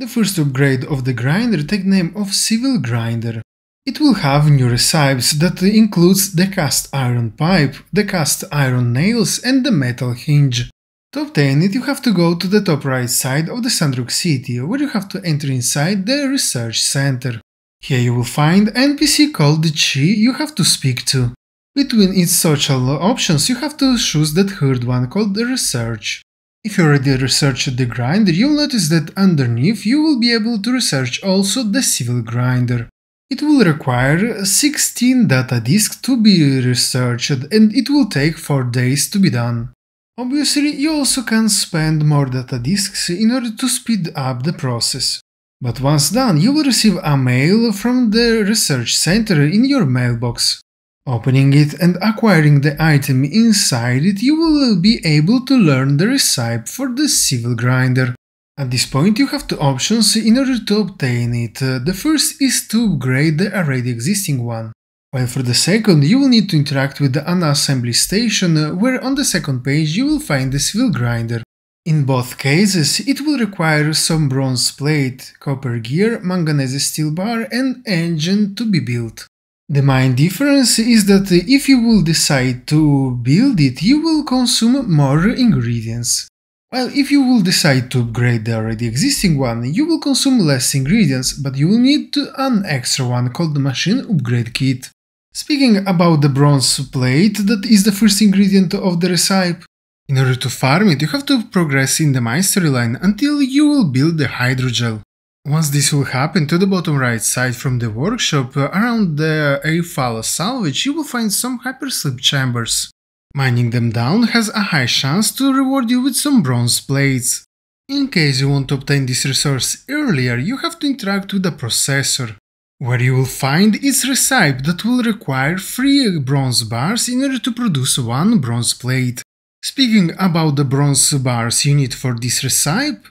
The first upgrade of the grinder take name of Civil Grinder. It will have new recipes that includes the cast iron pipe, the cast iron nails and the metal hinge. To obtain it you have to go to the top right side of the Sandrock City, where you have to enter inside the research center. Here you will find NPC called the Qi you have to speak to. Between its social options you have to choose that third one called the research. If you already researched the grinder, you'll notice that underneath you will be able to research also the civil grinder. It will require 16 data disks to be researched and it will take 4 days to be done. Obviously, you also can spend more data disks in order to speed up the process. But once done, you will receive a mail from the research center in your mailbox. Opening it and acquiring the item inside it, you will be able to learn the recipe for the civil grinder. At this point you have two options in order to obtain it. Uh, the first is to upgrade the already existing one. While for the second you will need to interact with the unassembly station uh, where on the second page you will find the civil grinder. In both cases it will require some bronze plate, copper gear, manganese steel bar and engine to be built. The main difference is that if you will decide to build it, you will consume more ingredients. While if you will decide to upgrade the already existing one, you will consume less ingredients, but you will need an extra one called the Machine Upgrade Kit. Speaking about the bronze plate, that is the first ingredient of the recipe. In order to farm it, you have to progress in the mine storyline until you will build the Hydrocell. Once this will happen, to the bottom right side from the workshop, uh, around the Eufaula salvage, you will find some hypersleep chambers. Mining them down has a high chance to reward you with some bronze plates. In case you want to obtain this resource earlier, you have to interact with the processor, where you will find its recipe that will require 3 bronze bars in order to produce 1 bronze plate. Speaking about the bronze bars you need for this recipe,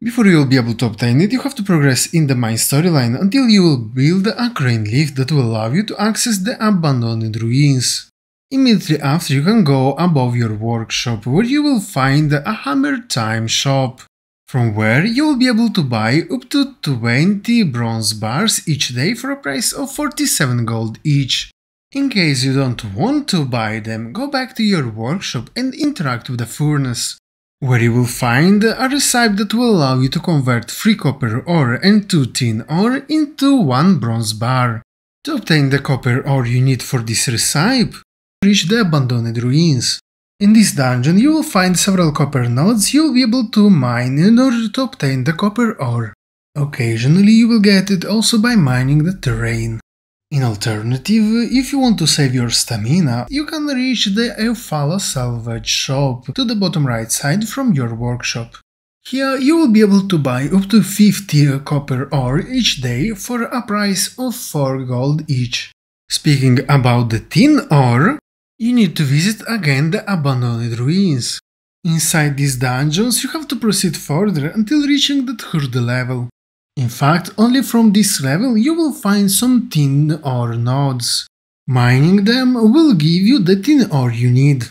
before you will be able to obtain it, you have to progress in the main storyline until you will build a crane lift that will allow you to access the abandoned ruins. Immediately after you can go above your workshop where you will find a hammer time shop, from where you will be able to buy up to 20 bronze bars each day for a price of 47 gold each. In case you don't want to buy them, go back to your workshop and interact with the furnace where you will find a recipe that will allow you to convert 3 copper ore and 2 tin ore into 1 bronze bar. To obtain the copper ore you need for this recipe, reach the abandoned ruins. In this dungeon you will find several copper nodes you will be able to mine in order to obtain the copper ore. Occasionally you will get it also by mining the terrain. In alternative, if you want to save your stamina, you can reach the Eufaula salvage shop to the bottom right side from your workshop. Here you will be able to buy up to 50 copper ore each day for a price of 4 gold each. Speaking about the tin ore, you need to visit again the abandoned ruins. Inside these dungeons you have to proceed further until reaching the third level. In fact, only from this level you will find some tin ore nodes. Mining them will give you the tin ore you need.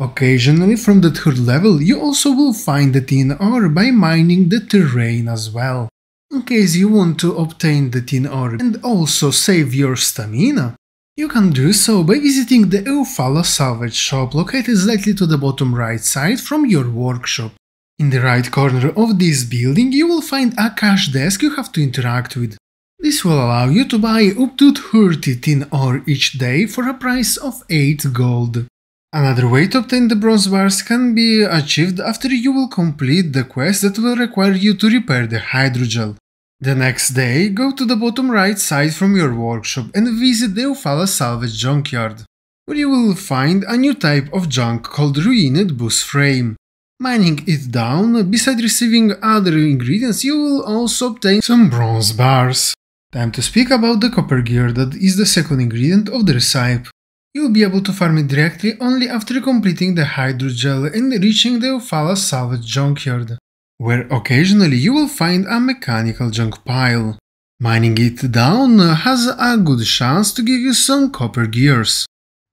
Occasionally from the third level you also will find the tin ore by mining the terrain as well. In case you want to obtain the tin ore and also save your stamina, you can do so by visiting the Eufaula salvage shop located slightly to the bottom right side from your workshop. In the right corner of this building you will find a cash desk you have to interact with. This will allow you to buy up to 30 tin ore each day for a price of 8 gold. Another way to obtain the bronze bars can be achieved after you will complete the quest that will require you to repair the Hydrocell. The next day, go to the bottom right side from your workshop and visit the Eufaula salvage junkyard, where you will find a new type of junk called ruined bus frame. Mining it down, beside receiving other ingredients, you will also obtain some bronze bars. Time to speak about the copper gear that is the second ingredient of the recipe. You will be able to farm it directly only after completing the Hydrocell and reaching the Eufaula salvage junkyard, where occasionally you will find a mechanical junk pile. Mining it down has a good chance to give you some copper gears.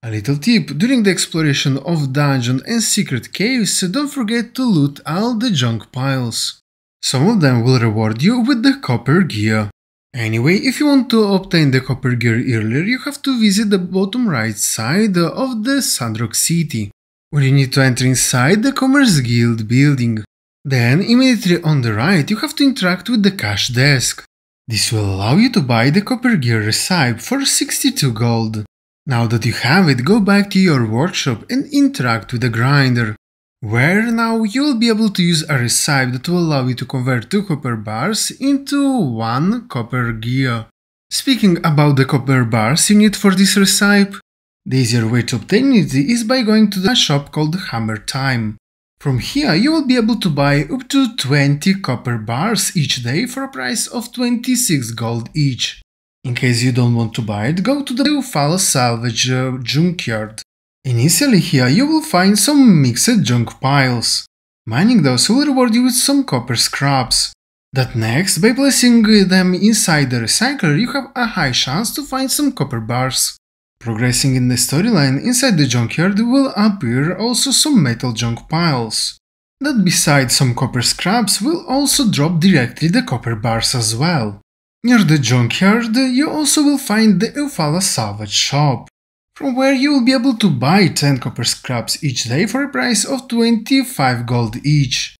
A little tip, during the exploration of dungeon and secret caves, don't forget to loot all the junk piles. Some of them will reward you with the copper gear. Anyway, if you want to obtain the copper gear earlier, you have to visit the bottom right side of the Sandrock City, where you need to enter inside the Commerce Guild building. Then, immediately on the right, you have to interact with the cash desk. This will allow you to buy the copper gear recipe for 62 gold. Now that you have it, go back to your workshop and interact with the grinder, where now you will be able to use a recipe that will allow you to convert 2 copper bars into 1 copper gear. Speaking about the copper bars you need for this recipe, the easier way to obtain it is by going to a shop called Hammer Time. From here you will be able to buy up to 20 copper bars each day for a price of 26 gold each. In case you don't want to buy it, go to the Eufaula Salvage uh, Junkyard. Initially here you will find some mixed junk piles. Mining those will reward you with some copper scraps. That next, by placing them inside the recycler, you have a high chance to find some copper bars. Progressing in the storyline, inside the junkyard will appear also some metal junk piles. That besides some copper scraps will also drop directly the copper bars as well. Near the junkyard, you also will find the Eufaula Salvage Shop, from where you will be able to buy 10 copper scraps each day for a price of 25 gold each.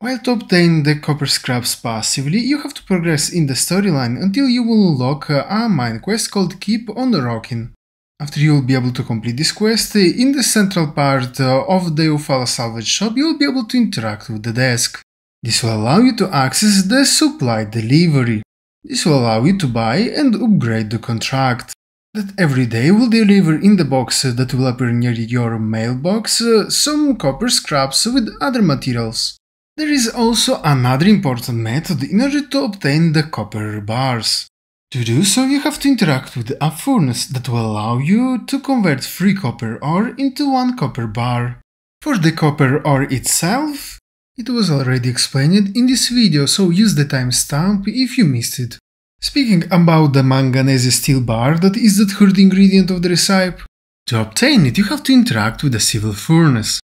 While to obtain the copper scraps passively, you have to progress in the storyline until you will unlock a mine quest called Keep on the Rocking. After you will be able to complete this quest, in the central part of the Eufaula salvage shop you will be able to interact with the desk. This will allow you to access the supply delivery. This will allow you to buy and upgrade the contract. That every day will deliver in the box that will appear near your mailbox uh, some copper scraps with other materials. There is also another important method in order to obtain the copper bars. To do so, you have to interact with a furnace that will allow you to convert free copper ore into 1 copper bar. For the copper ore itself, it was already explained in this video, so use the timestamp if you missed it. Speaking about the manganese steel bar that is the third ingredient of the recipe, to obtain it you have to interact with a civil furnace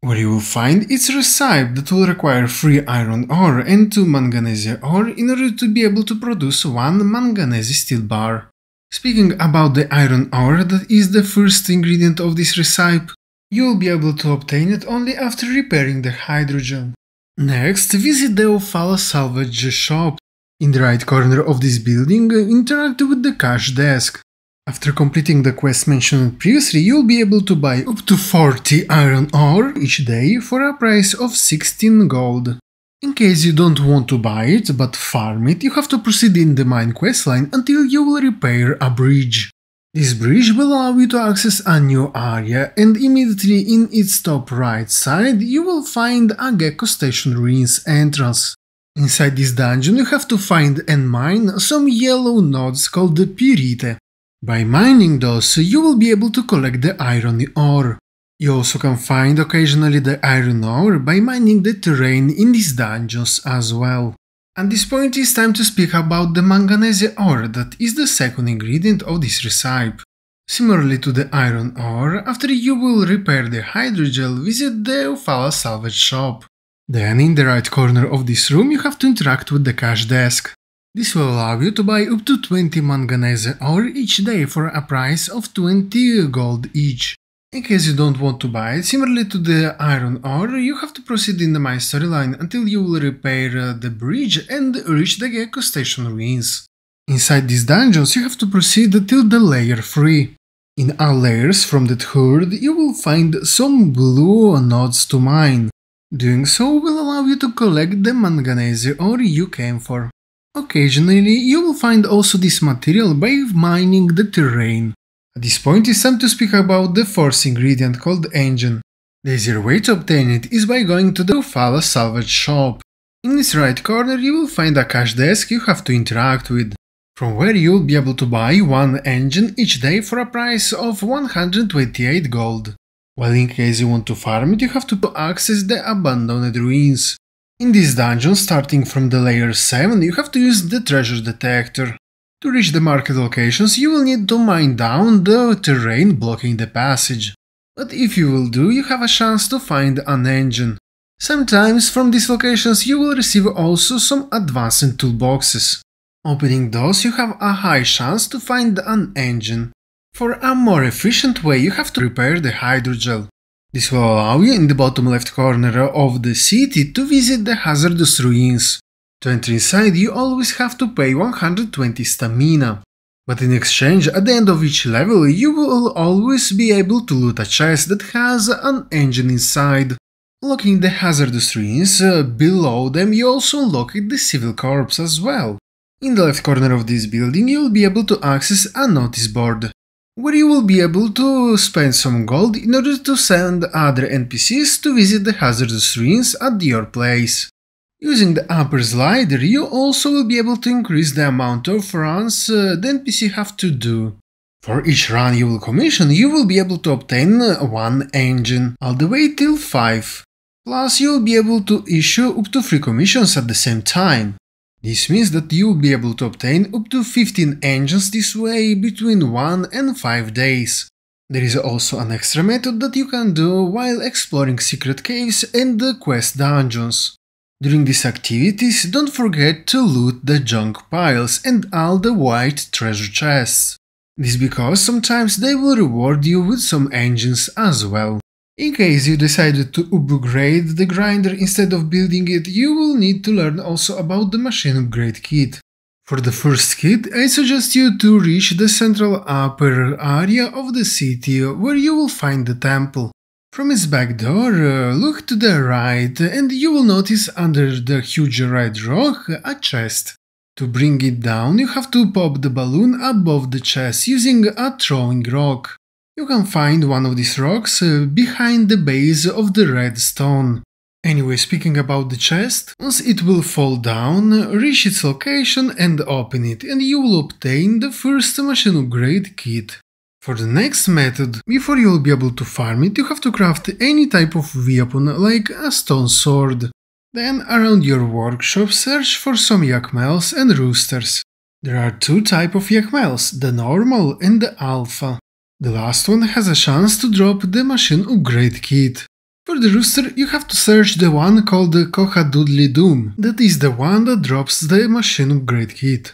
where you will find its recipe that will require 3 iron ore and 2 manganese ore in order to be able to produce 1 manganese steel bar. Speaking about the iron ore that is the first ingredient of this recipe, you will be able to obtain it only after repairing the Hydrocell. Next, visit the Eufaula salvage shop. In the right corner of this building, uh, interact with the cash desk. After completing the quest mentioned previously, you'll be able to buy up to 40 iron ore each day for a price of 16 gold. In case you don't want to buy it but farm it, you have to proceed in the mine questline until you will repair a bridge. This bridge will allow you to access a new area and immediately in its top right side you will find a Gecko Station Ruins entrance. Inside this dungeon you have to find and mine some yellow nodes called the Pyrite. By mining those, you will be able to collect the iron ore. You also can find occasionally the iron ore by mining the terrain in these dungeons as well. At this point it's time to speak about the manganese ore that is the second ingredient of this recipe. Similarly to the iron ore, after you will repair the Hydrocell, visit the Eufaula salvage shop. Then in the right corner of this room you have to interact with the cash desk. This will allow you to buy up to 20 manganese ore each day for a price of 20 gold each. In case you don't want to buy it, similarly to the iron ore, you have to proceed in the mine storyline until you will repair uh, the bridge and reach the Gecko Station ruins. Inside these dungeons you have to proceed till the layer 3. In all layers from that horde you will find some blue nodes to mine. Doing so will allow you to collect the manganese ore you came for. Occasionally, you will find also this material by mining the terrain. At this point it's time to speak about the fourth ingredient called engine. The easier way to obtain it is by going to the Eufaula salvage shop. In its right corner you will find a cash desk you have to interact with, from where you will be able to buy one engine each day for a price of 128 gold. While in case you want to farm it you have to access the abandoned ruins. In this dungeon, starting from the layer 7, you have to use the treasure detector. To reach the market locations, you will need to mine down the terrain blocking the passage. But if you will do, you have a chance to find an engine. Sometimes from these locations you will receive also some advanced toolboxes. Opening those you have a high chance to find an engine. For a more efficient way you have to repair the Hydrocell. This will allow you in the bottom left corner of the city to visit the hazardous ruins. To enter inside you always have to pay 120 stamina. But in exchange, at the end of each level, you will always be able to loot a chest that has an engine inside. Locking the hazardous ruins uh, below them, you also unlock the civil corps as well. In the left corner of this building, you will be able to access a notice board, where you will be able to spend some gold in order to send other NPCs to visit the hazardous ruins at your place. Using the upper slider, you also will be able to increase the amount of runs uh, the NPC have to do. For each run you will commission, you will be able to obtain uh, one engine, all the way till 5. Plus you will be able to issue up to 3 commissions at the same time. This means that you will be able to obtain up to 15 engines this way between 1 and 5 days. There is also an extra method that you can do while exploring secret caves and the quest dungeons. During these activities, don't forget to loot the junk piles and all the white treasure chests. This is because sometimes they will reward you with some engines as well. In case you decided to upgrade the grinder instead of building it, you will need to learn also about the machine upgrade kit. For the first kit, I suggest you to reach the central upper area of the city where you will find the temple. From its back door, uh, look to the right and you will notice under the huge red rock a chest. To bring it down, you have to pop the balloon above the chest using a throwing rock. You can find one of these rocks uh, behind the base of the red stone. Anyway, speaking about the chest, once it will fall down, reach its location and open it, and you will obtain the first machine upgrade kit. For the next method, before you'll be able to farm it, you have to craft any type of weapon like a stone sword. Then around your workshop search for some yakmels and roosters. There are two type of yakmels, the normal and the alpha. The last one has a chance to drop the machine upgrade kit. For the rooster, you have to search the one called the Cock-a-Doodle-Doom, that is the one that drops the machine upgrade kit.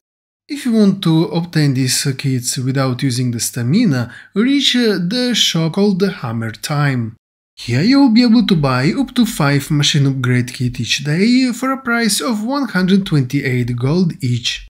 If you want to obtain these kits without using the stamina, reach uh, the shop called the Hammer Time. Here you will be able to buy up to 5 machine upgrade kits each day for a price of 128 gold each.